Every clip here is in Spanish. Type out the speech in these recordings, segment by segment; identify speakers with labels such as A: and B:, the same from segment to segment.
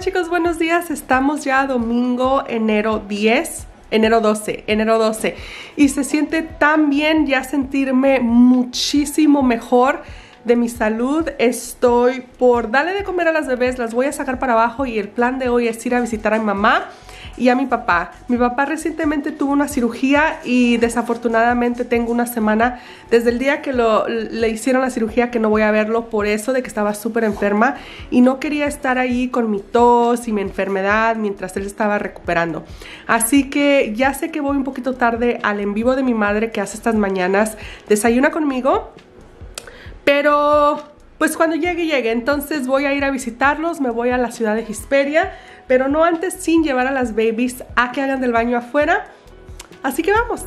A: Chicos, buenos días. Estamos ya domingo, enero 10, enero 12, enero 12. Y se siente tan bien ya sentirme muchísimo mejor de mi salud. Estoy por darle de comer a las bebés, las voy a sacar para abajo y el plan de hoy es ir a visitar a mi mamá y a mi papá. Mi papá recientemente tuvo una cirugía y desafortunadamente tengo una semana desde el día que lo, le hicieron la cirugía que no voy a verlo por eso de que estaba súper enferma y no quería estar ahí con mi tos y mi enfermedad mientras él estaba recuperando. Así que ya sé que voy un poquito tarde al en vivo de mi madre que hace estas mañanas. Desayuna conmigo, pero pues cuando llegue, llegue. Entonces voy a ir a visitarlos, me voy a la ciudad de Hisperia pero no antes sin llevar a las babies a que hagan del baño afuera. Así que vamos.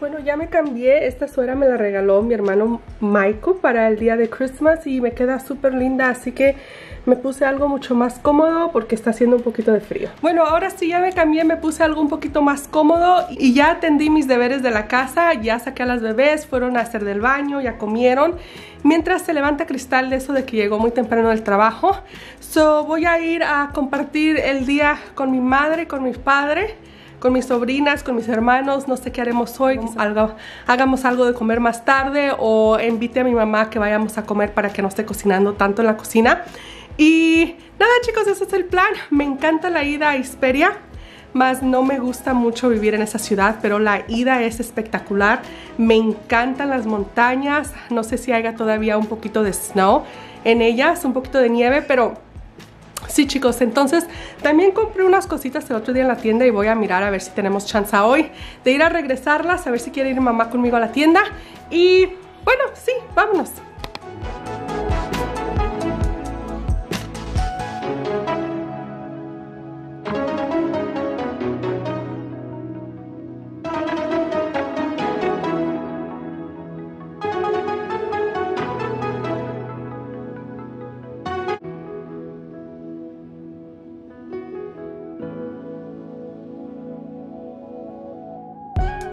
A: Bueno, ya me cambié. Esta suera me la regaló mi hermano Michael para el día de Christmas y me queda súper linda. Así que me puse algo mucho más cómodo porque está haciendo un poquito de frío. Bueno, ahora sí ya me cambié, me puse algo un poquito más cómodo y ya atendí mis deberes de la casa. Ya saqué a las bebés, fueron a hacer del baño, ya comieron. Mientras se levanta Cristal de eso de que llegó muy temprano del trabajo. So voy a ir a compartir el día con mi madre, con mi padre con mis sobrinas, con mis hermanos, no sé qué haremos hoy, algo, hagamos algo de comer más tarde o invite a mi mamá que vayamos a comer para que no esté cocinando tanto en la cocina. Y nada chicos, ese es el plan. Me encanta la ida a Hisperia, más no me gusta mucho vivir en esa ciudad, pero la ida es espectacular. Me encantan las montañas, no sé si haya todavía un poquito de snow en ellas, un poquito de nieve, pero Sí chicos, entonces también compré unas cositas el otro día en la tienda y voy a mirar a ver si tenemos chance hoy de ir a regresarlas, a ver si quiere ir mamá conmigo a la tienda y bueno, sí, vámonos.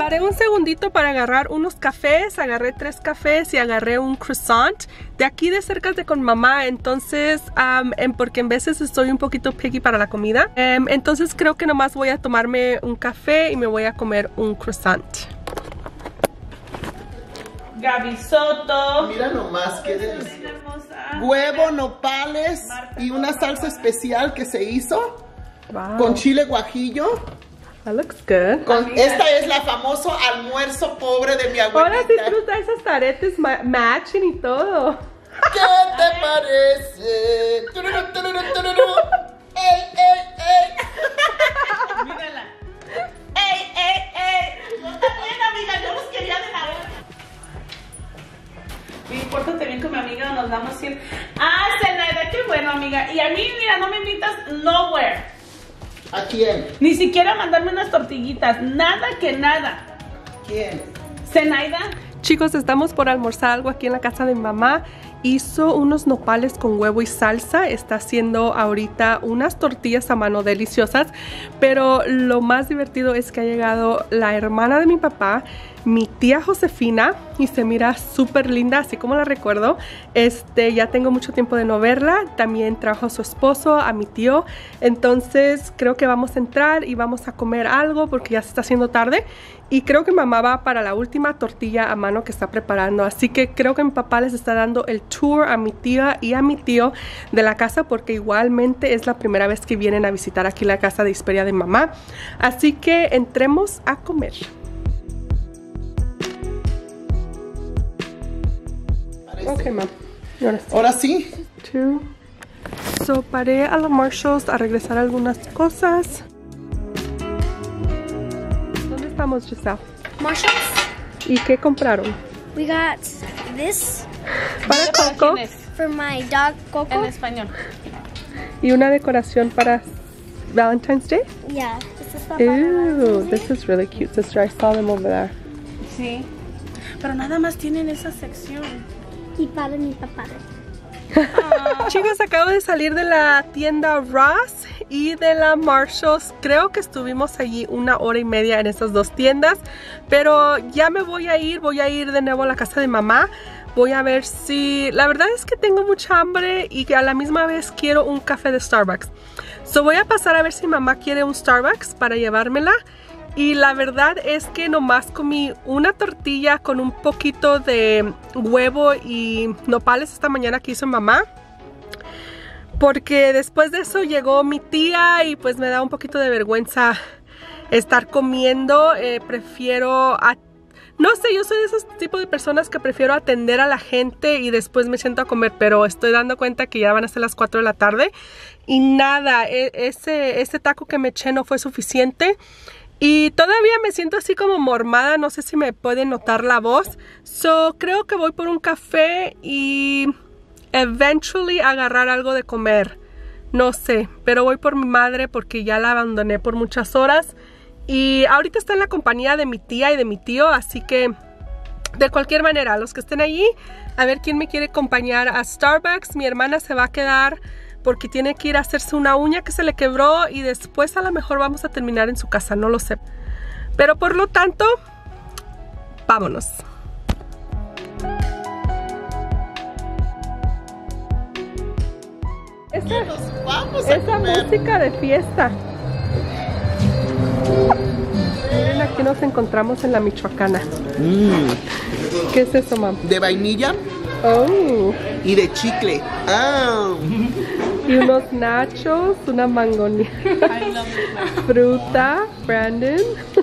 A: Paré un segundito para agarrar unos cafés, agarré tres cafés y agarré un croissant de aquí de cerca de con mamá, entonces, porque en veces estoy un poquito picky para la comida, em, entonces creo que nomás voy a tomarme un café y me voy a comer un croissant.
B: Gaby Soto.
C: Mira nomás qué delicioso. Huevo, nopales y una salsa especial que se hizo con chile guajillo.
A: That looks good.
C: Con, esta es la famoso almuerzo pobre de mi abuelita.
A: Ahora sí tú traes esos aretes ma matching y todo.
C: ¿Qué te parece? Tururu, tururu, tururu. ¡Ey, ey, ey!
B: Mírala. ¡Ey, ey, ey! No está bien, amiga, yo los quería de la vez. Me importa bien con mi amiga, nos damos ir. Ah, Zenaida, qué bueno, amiga. Y a mí, mira, no me invitas nowhere.
C: ¿A quién?
B: Ni siquiera mandarme unas tortillitas, nada que nada.
C: ¿Quién?
B: Zenaida.
A: Chicos, estamos por almorzar algo aquí en la casa de mamá. Hizo unos nopales con huevo y salsa. Está haciendo ahorita unas tortillas a mano deliciosas. Pero lo más divertido es que ha llegado la hermana de mi papá mi tía Josefina y se mira súper linda, así como la recuerdo. Este, ya tengo mucho tiempo de no verla. También trajo a su esposo, a mi tío. Entonces creo que vamos a entrar y vamos a comer algo porque ya se está haciendo tarde. Y creo que mamá va para la última tortilla a mano que está preparando. Así que creo que mi papá les está dando el tour a mi tía y a mi tío de la casa porque igualmente es la primera vez que vienen a visitar aquí la casa de Hisperia de mamá. Así que entremos a comer. Ok, mam.
C: Ahora sí.
A: Two. So, paré a la Marshalls a regresar algunas cosas. ¿Dónde estamos, Giselle?
D: Marshalls.
A: ¿Y qué compraron?
D: We got this
A: Para Coco.
D: for my dog Coco.
B: En español.
A: Y una decoración para Valentine's Day.
D: Yeah, this is for
A: Ooh, this is really cute, sister. I saw them over there.
B: Sí. Pero nada más tienen esa sección.
D: Y para mi papá.
A: Chicos, acabo de salir de la tienda Ross y de la Marshalls. Creo que estuvimos allí una hora y media en esas dos tiendas. Pero ya me voy a ir, voy a ir de nuevo a la casa de mamá. Voy a ver si... La verdad es que tengo mucha hambre y que a la misma vez quiero un café de Starbucks. So voy a pasar a ver si mamá quiere un Starbucks para llevármela. Y la verdad es que nomás comí una tortilla con un poquito de huevo y nopales esta mañana que hizo mamá. Porque después de eso llegó mi tía y pues me da un poquito de vergüenza estar comiendo. Eh, prefiero... no sé, yo soy de esos tipos de personas que prefiero atender a la gente y después me siento a comer. Pero estoy dando cuenta que ya van a ser las 4 de la tarde. Y nada, e, ese, ese taco que me eché no fue suficiente. Y todavía me siento así como mormada, no sé si me pueden notar la voz. So, creo que voy por un café y eventually agarrar algo de comer. No sé, pero voy por mi madre porque ya la abandoné por muchas horas. Y ahorita está en la compañía de mi tía y de mi tío, así que de cualquier manera, los que estén allí, a ver quién me quiere acompañar a Starbucks. Mi hermana se va a quedar porque tiene que ir a hacerse una uña que se le quebró y después a lo mejor vamos a terminar en su casa, no lo sé. Pero por lo tanto, vámonos. Esa,
C: Vamos a
A: esa
C: comer.
A: música de fiesta. Aquí nos encontramos en la Michoacana.
C: Mm,
A: ¿Qué es eso, mam?
C: de vainilla
A: Oh,
C: y de chicle.
A: Y unos nachos, una mangonía, fruta, Brandon.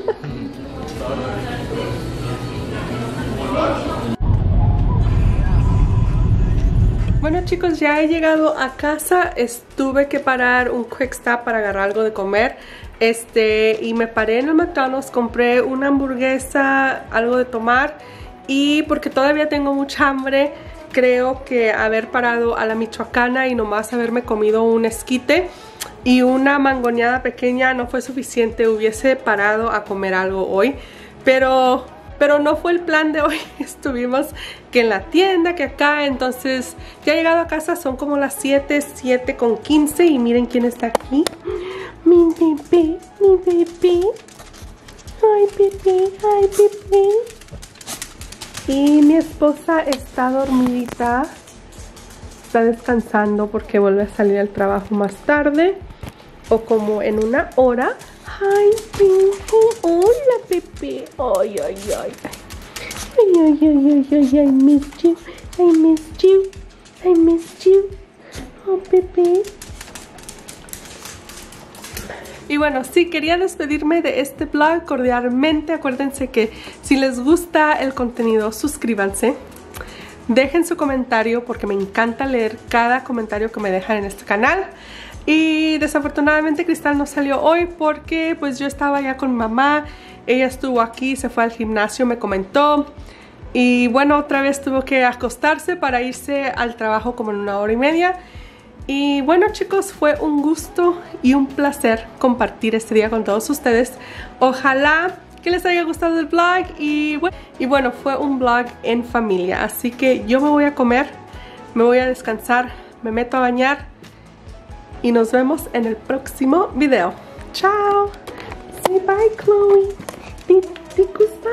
A: Bueno chicos, ya he llegado a casa, estuve que parar un quick stop para agarrar algo de comer este y me paré en el McDonald's, compré una hamburguesa, algo de tomar y porque todavía tengo mucha hambre, creo que haber parado a la michoacana y nomás haberme comido un esquite y una mangoneada pequeña no fue suficiente, hubiese parado a comer algo hoy, pero pero no fue el plan de hoy. Estuvimos que en la tienda, que acá, entonces ya he llegado a casa, son como las 7, 7 con 15 y miren quién está aquí. Mi bebé, mi bebé. Ay, bebé, ay, bebé. Y mi esposa está dormidita. Está descansando porque vuelve a salir al trabajo más tarde. O como en una hora. Ay, Pinky. Hola, bebé. Ay, ay, ay. Ay, ay, ay, ay, ay, I missed you. I missed you. I missed you. Oh, bebé. Y bueno, sí, quería despedirme de este vlog cordialmente. Acuérdense que si les gusta el contenido, suscríbanse. Dejen su comentario porque me encanta leer cada comentario que me dejan en este canal. Y desafortunadamente Cristal no salió hoy porque pues yo estaba ya con mamá. Ella estuvo aquí, se fue al gimnasio, me comentó. Y bueno, otra vez tuvo que acostarse para irse al trabajo como en una hora y media. Y bueno chicos, fue un gusto y un placer compartir este día con todos ustedes. Ojalá que les haya gustado el vlog y bueno, fue un vlog en familia. Así que yo me voy a comer, me voy a descansar, me meto a bañar y nos vemos en el próximo video. Chao. Say bye, Chloe. Di goodbye.